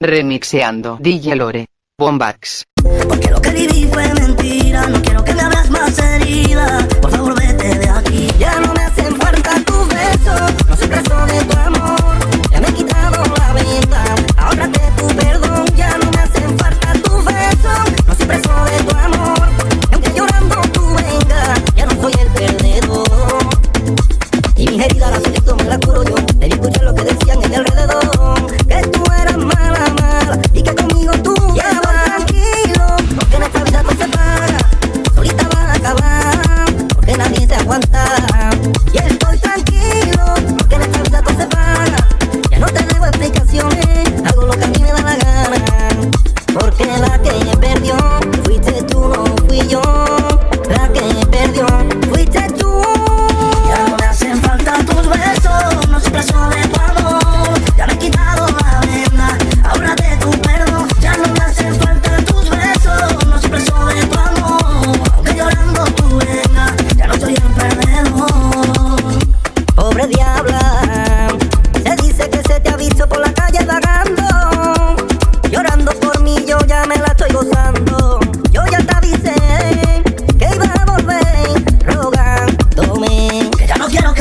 Remixeando DJ Lore. Bombax.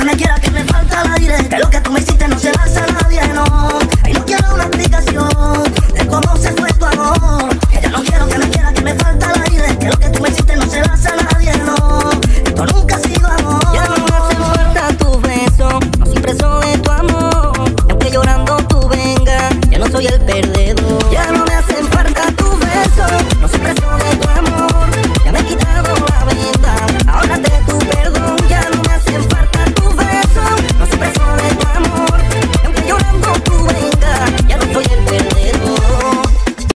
manera que me falta el aire. Que lo que tú me hiciste no se la hace a nadie, no. Y no quiero una explicación de cómo se fue tu amor. Que yo no quiero que me quiera que me falta el aire. Que lo que tú me hiciste no se la hace a nadie, no. Esto nunca ha sido amor. Ya no me hace falta tu beso, no soy preso de tu amor. Aunque llorando tú vengas, ya no soy el perdedor.